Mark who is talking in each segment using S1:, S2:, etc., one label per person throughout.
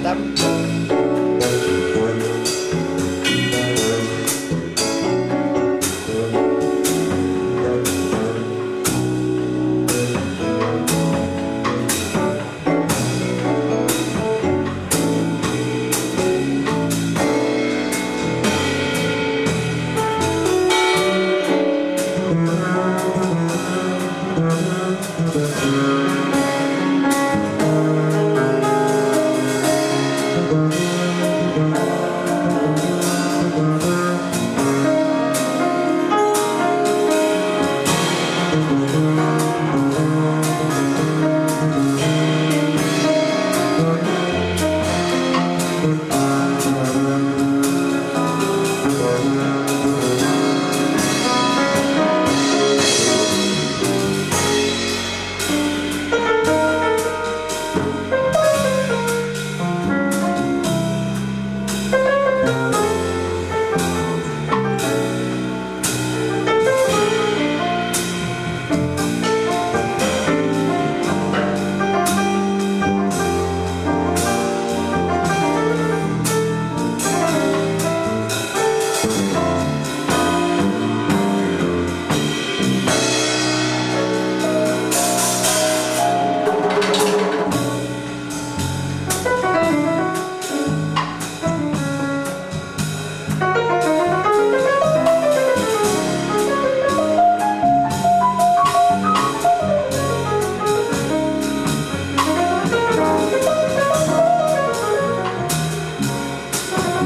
S1: madame.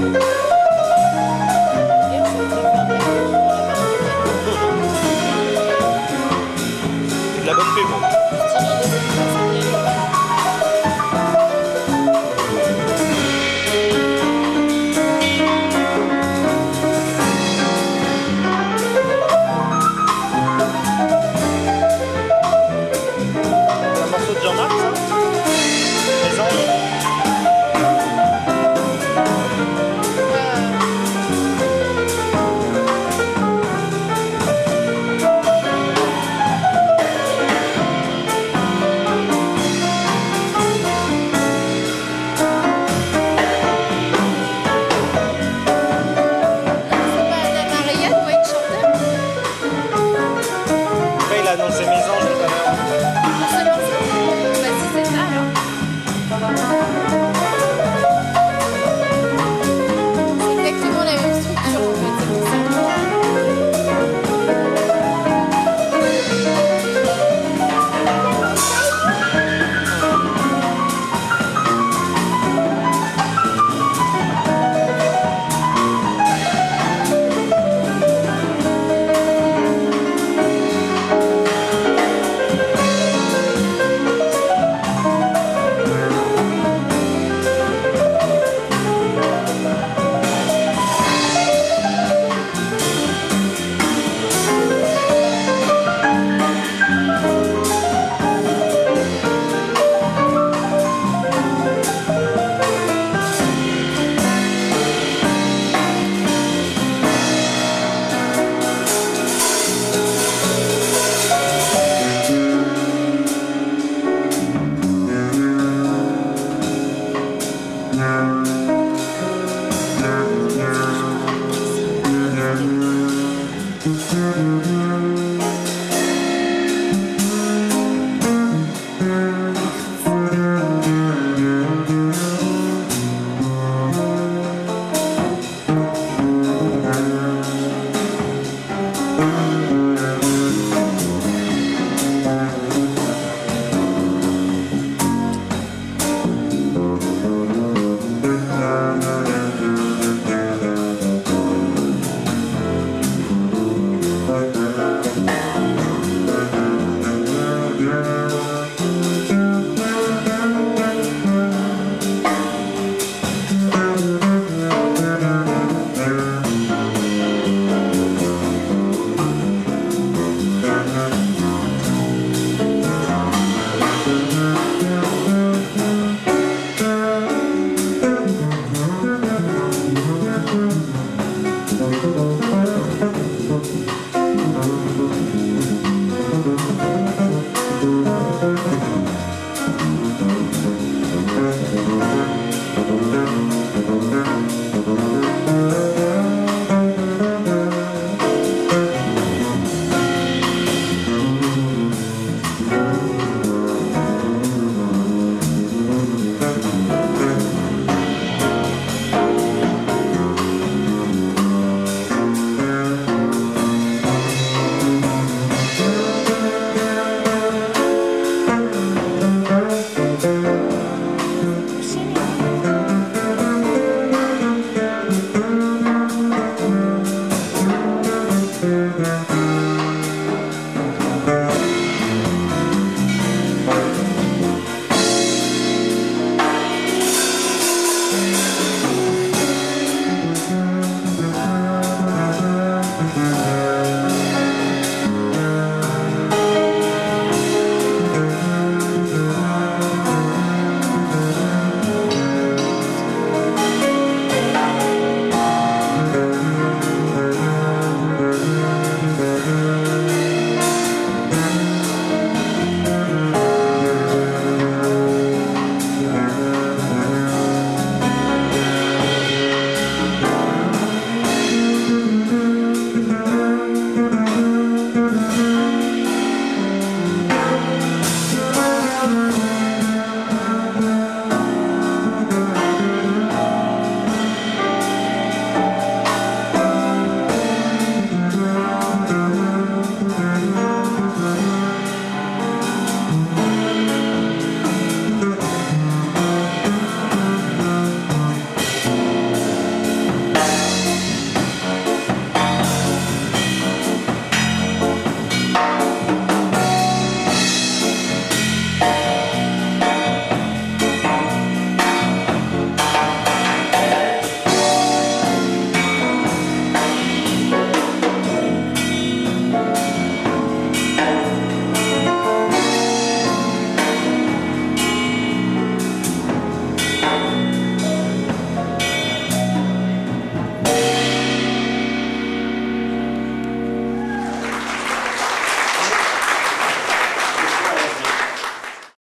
S1: De la